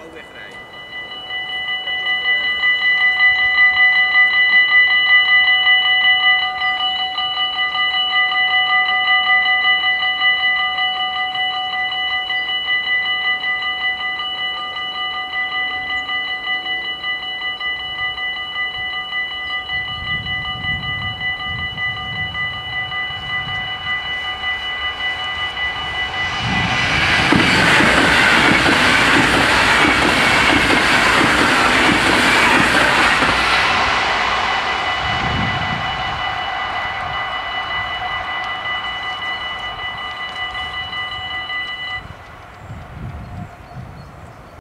gewoon wegrijden.